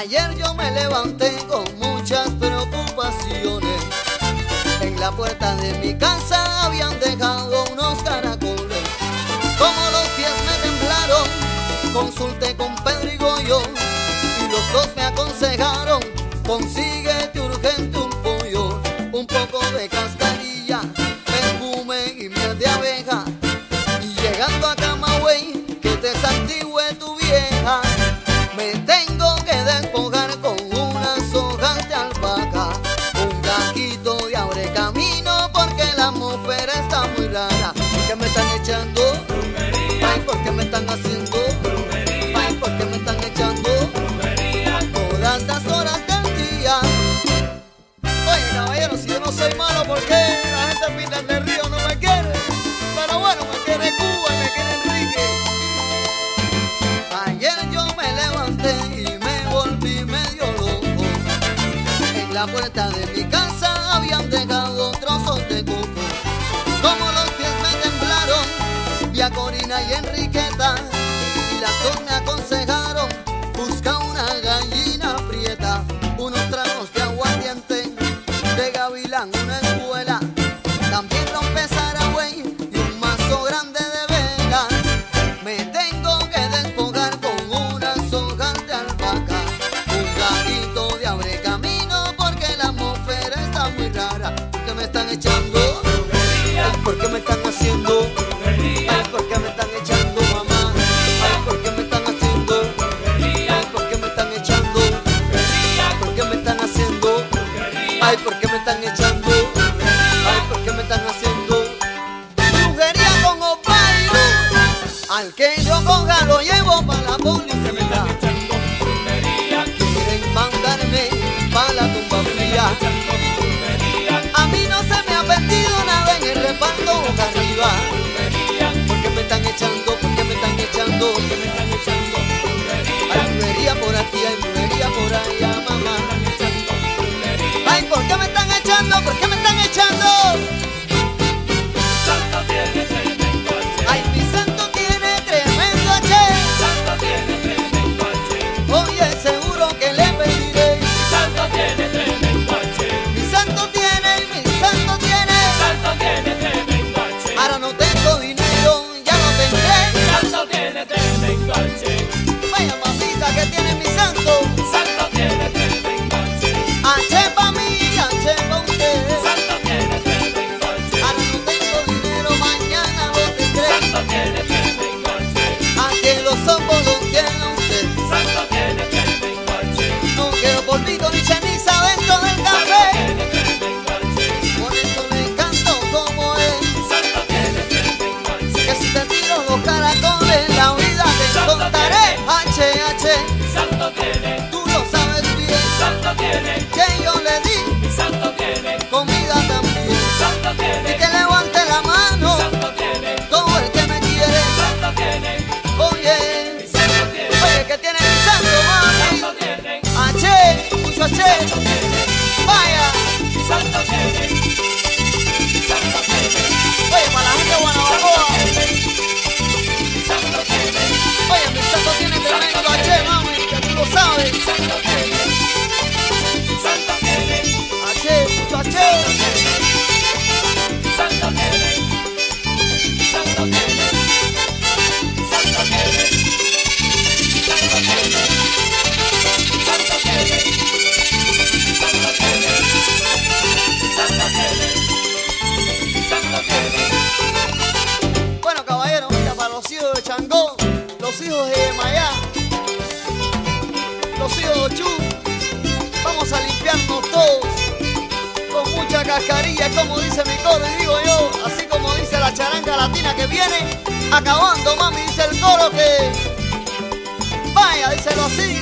Ayer yo me levanté con muchas preocupaciones. En la puerta de mi casa habían dejado unos caracoles. Como los pies me temblaron, consulté con Pedro y Goyo y los dos me aconsejaron, consíguete urgente un pollo, un poco de cascarilla, perfume y miel de abeja. Y llegando a Camagüey, que te desactive tu vieja, atmósfera está muy rara. ¿Por qué me están echando? Ay, ¿por qué me están haciendo? Ay, ¿por qué me están echando? Todas las horas del día. Oye, caballero, si yo no soy malo, ¿por qué la gente pinta del río no me quiere? Pero bueno, me quiere Cuba me quiere Enrique. Ayer yo me levanté y me volví medio loco. En la puerta de mi casa habían dejado trozos y Enriqueta. Y las dos me aconsejaron, busca una gallina prieta, unos tragos de aguardiente, de gavilán una escuela. También rompe Saragüey y un mazo grande para tumba fría. A mí no se me ha perdido nada en el reparto boca arriba. ¿Por qué me están echando? Que tiene mi santo, mami. H, mucho H. Vaya. Oye, para la gente los hijos de Mayá, los hijos de Ochú, vamos a limpiarnos todos con mucha cascarilla, como dice mi coro y digo yo, así como dice la charanga latina que viene, acabando, mami, dice el coro que vaya, díselo así.